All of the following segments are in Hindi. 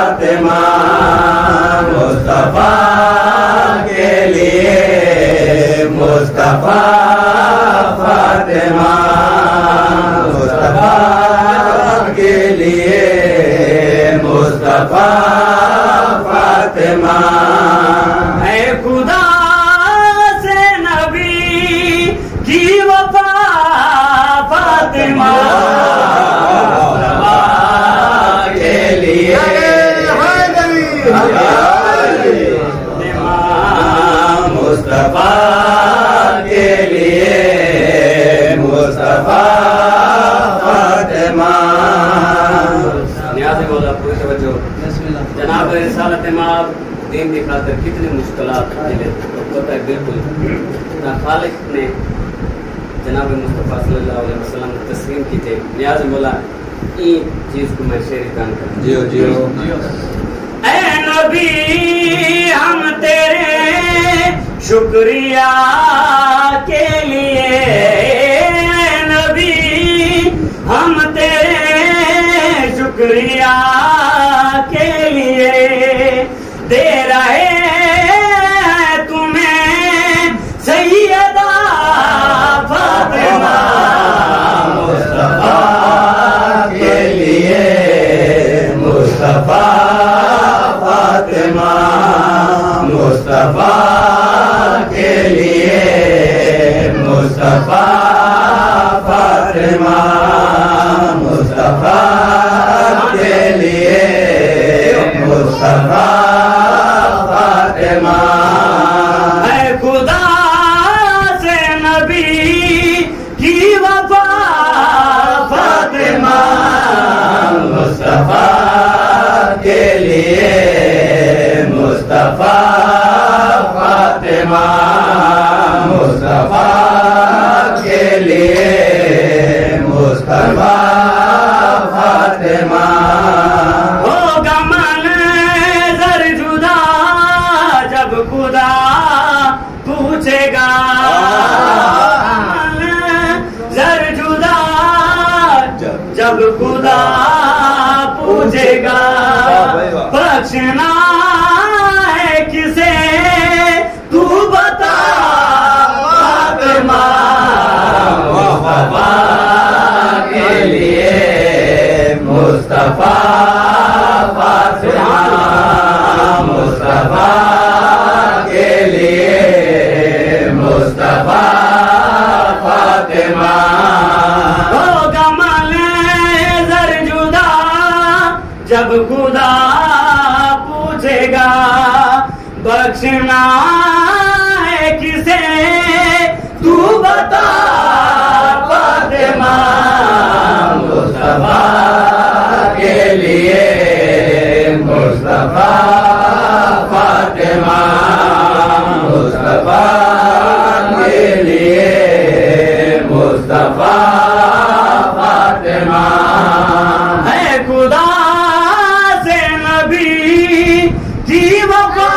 फातिमा मुस्तफ़ा के लिए मुस्तफ़ा फातिमा मुस्तफ़ा के लिए मुस्तफ़ा मुस्तफ़ा के लिए मुस्तफ़ा फातिमा। न्याज बोला पूरी तवज्जो। जनाब रिसालत इमाम दीन की खातिर कितनी मुश्किलात झेले तो पता है बिल्कुल। ना खालिक ने जनाब मुस्तफ़ा सल्लल्लाहु अलैहि वसल्लम तस्लीम की थे। न्याज बोला ई चीज़ को मैं शेर कर जियो जियो। ऐ नबी हम तेरे शुक्रिया के लिए, नबी, हम तेरे शुक्रिया के लिए दे रहे तुम्हें सैयदा फातिमा। मुस्तफ़ा के लिए, मुस्तफ़ा फातिमा। मुस्तफ़ा के लिए मुस्तफ़ा फातिमा मुस्तफ़ा के लिए मुस्तफ़ा फातिमा। खुदा से नबी की वफा फातिमा मुस्तफ़ा के लिए मुस्तफ़ा फातिमा। जर जुदा जब खुदा पूछेगा बख्शना मुस्तफ़ा फातिमा। होगा मन जर जुदा जब खुदा पूछेगा बख्शना है किसे? तू बता फातिमा। मुस्तफ़ा के लिए मुस्तफ़ा मुस्तफ़ा है खुदा से नबी की वफा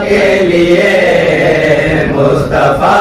के लिए मुस्तफ़ा